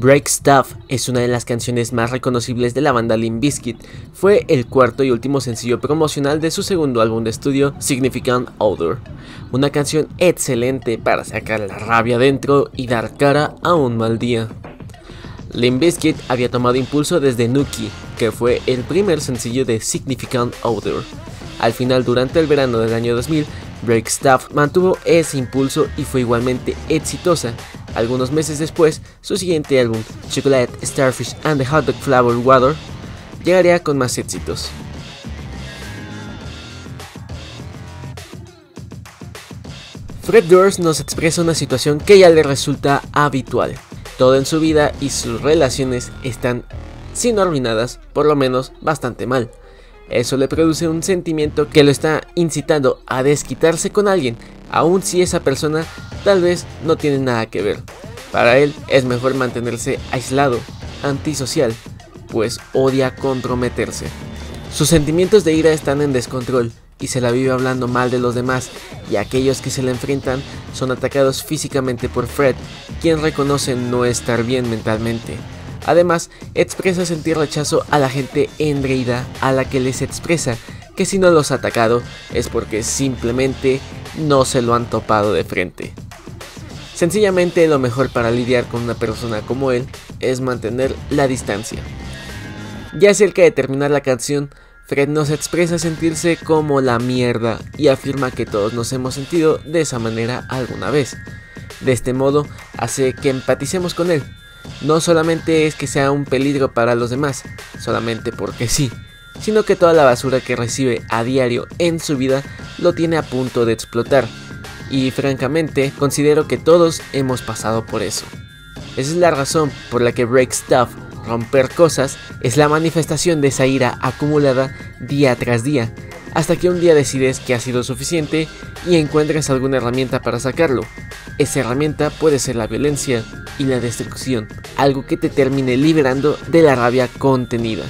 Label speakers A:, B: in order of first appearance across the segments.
A: Break Stuff es una de las canciones más reconocibles de la banda Limp Bizkit. Fue el cuarto y último sencillo promocional de su segundo álbum de estudio, Significant Odor. Una canción excelente para sacar la rabia dentro y dar cara a un mal día. Limp Bizkit había tomado impulso desde Nuki, que fue el primer sencillo de Significant Odor. Al final, durante el verano del año 2000, Break Stuff mantuvo ese impulso y fue igualmente exitosa. Algunos meses después, su siguiente álbum, Chocolate, Starfish and the Hot Dog Flower Water, llegaría con más éxitos. Fred Durst nos expresa una situación que ya le resulta habitual. Todo en su vida y sus relaciones están, si no arruinadas, por lo menos bastante mal. Eso le produce un sentimiento que lo está incitando a desquitarse con alguien, aun si esa persona tal vez no tiene nada que ver. Para él es mejor mantenerse aislado, antisocial, pues odia comprometerse. Sus sentimientos de ira están en descontrol y se la vive hablando mal de los demás y aquellos que se le enfrentan son atacados físicamente por Fred, quien reconoce no estar bien mentalmente. Además, expresa sentir rechazo a la gente engreída a la que les expresa que si no los ha atacado es porque simplemente no se lo han topado de frente. Sencillamente lo mejor para lidiar con una persona como él es mantener la distancia. Ya cerca de terminar la canción, Fred nos expresa sentirse como la mierda y afirma que todos nos hemos sentido de esa manera alguna vez. De este modo hace que empaticemos con él, no solamente es que sea un peligro para los demás, solamente porque sí, sino que toda la basura que recibe a diario en su vida lo tiene a punto de explotar. Y francamente, considero que todos hemos pasado por eso. Esa es la razón por la que Break Stuff, romper cosas, es la manifestación de esa ira acumulada día tras día, hasta que un día decides que ha sido suficiente y encuentres alguna herramienta para sacarlo. Esa herramienta puede ser la violencia, y la destrucción, algo que te termine liberando de la rabia contenida.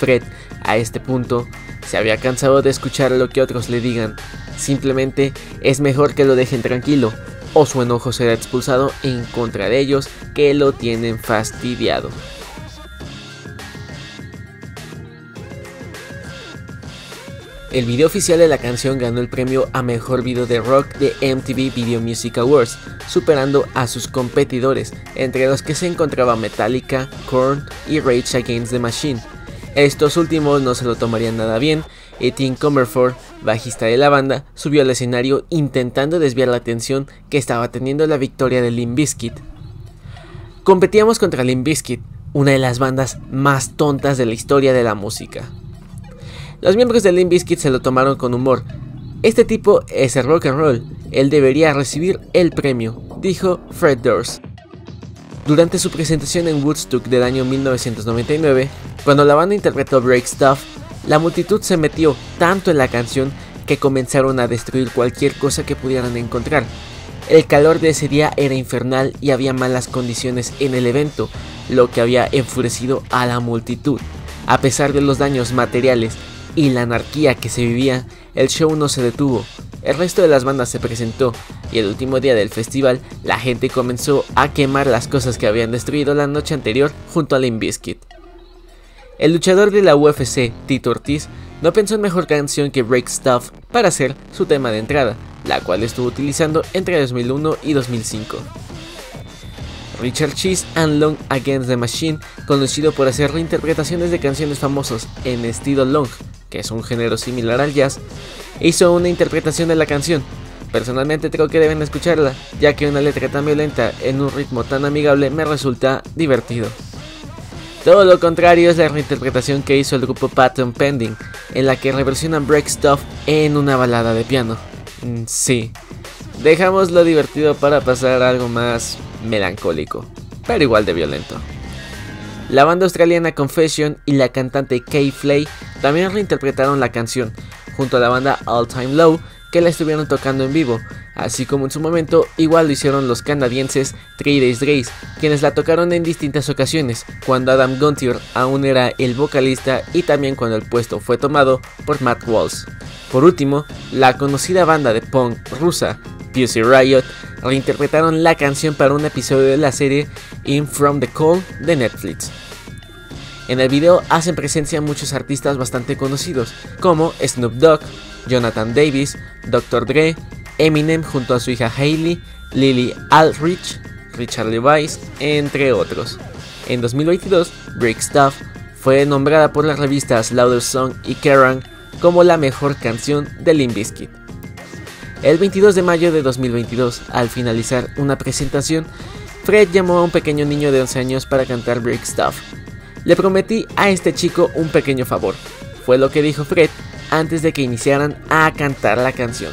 A: Fred, a este punto, se había cansado de escuchar lo que otros le digan, simplemente es mejor que lo dejen tranquilo, o su enojo será expulsado en contra de ellos que lo tienen fastidiado. El video oficial de la canción ganó el premio a Mejor Video de Rock de MTV Video Music Awards, superando a sus competidores, entre los que se encontraba Metallica, Korn y Rage Against the Machine. Estos últimos no se lo tomarían nada bien, y Tim Comerford, bajista de la banda, subió al escenario intentando desviar la atención que estaba teniendo la victoria de Limp Bizkit. Competíamos contra Limp Bizkit, una de las bandas más tontas de la historia de la música. Los miembros de Limp Bizkit se lo tomaron con humor. Este tipo es el rock and roll, él debería recibir el premio, dijo Fred Durst. Durante su presentación en Woodstock del año 1999, cuando la banda interpretó Break Stuff, la multitud se metió tanto en la canción que comenzaron a destruir cualquier cosa que pudieran encontrar. El calor de ese día era infernal y había malas condiciones en el evento, lo que había enfurecido a la multitud. A pesar de los daños materiales y la anarquía que se vivía, el show no se detuvo. El resto de las bandas se presentó y el último día del festival la gente comenzó a quemar las cosas que habían destruido la noche anterior junto a Limp. El luchador de la UFC, Tito Ortiz, no pensó en mejor canción que Break Stuff para hacer su tema de entrada, la cual estuvo utilizando entre 2001 y 2005. Richard Cheese and Long Against the Machine, conocido por hacer reinterpretaciones de canciones famosas en estilo long, que es un género similar al jazz, hizo una interpretación de la canción. Personalmente creo que deben escucharla, ya que una letra tan violenta en un ritmo tan amigable me resulta divertido. Todo lo contrario es la reinterpretación que hizo el grupo Pattern Pending, en la que reversionan Break Stuff en una balada de piano. Mm, sí, dejamos lo divertido para pasar a algo más melancólico, pero igual de violento. La banda australiana Confession y la cantante Kay Flay también reinterpretaron la canción, junto a la banda All Time Low, que la estuvieron tocando en vivo, así como en su momento igual lo hicieron los canadienses Three Days Grace, quienes la tocaron en distintas ocasiones, cuando Adam Gontier aún era el vocalista y también cuando el puesto fue tomado por Matt Walsh. Por último, la conocida banda de punk rusa Pussy Riot reinterpretaron la canción para un episodio de la serie In From the Cold de Netflix. En el video hacen presencia muchos artistas bastante conocidos, como Snoop Dogg, Jonathan Davis, Dr. Dre, Eminem junto a su hija Hailey, Lily Aldrich, Richard Levice, entre otros. En 2022, Break Stuff fue nombrada por las revistas Louder Song y Kerrang como la mejor canción de Limp Bizkit. El 22 de mayo de 2022, al finalizar una presentación, Fred llamó a un pequeño niño de 11 años para cantar Break Stuff. Le prometí a este chico un pequeño favor, fue lo que dijo Fred antes de que iniciaran a cantar la canción.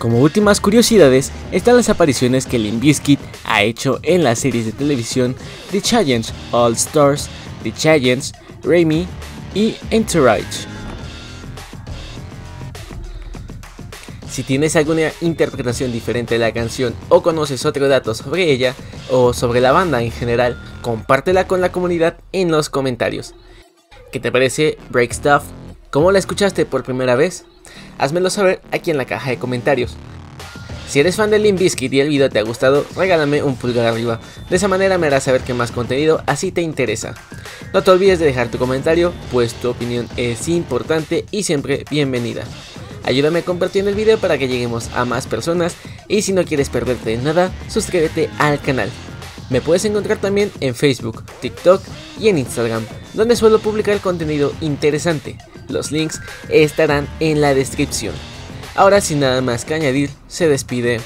A: Como últimas curiosidades están las apariciones que Limp Bizkit ha hecho en las series de televisión The Giants All Stars, The Giants, Raimi y Entourage. Si tienes alguna interpretación diferente de la canción o conoces otro dato sobre ella o sobre la banda en general, compártela con la comunidad en los comentarios. ¿Qué te parece Break Stuff? ¿Cómo la escuchaste por primera vez? Házmelo saber aquí en la caja de comentarios. Si eres fan de Limp Bizkit y el video te ha gustado, regálame un pulgar arriba. De esa manera me harás saber que más contenido así te interesa. No te olvides de dejar tu comentario, pues tu opinión es importante y siempre bienvenida. Ayúdame compartiendo el video para que lleguemos a más personas y si no quieres perderte nada, suscríbete al canal. Me puedes encontrar también en Facebook, TikTok y en Instagram, donde suelo publicar contenido interesante. Los links estarán en la descripción. Ahora sin nada más que añadir, se despide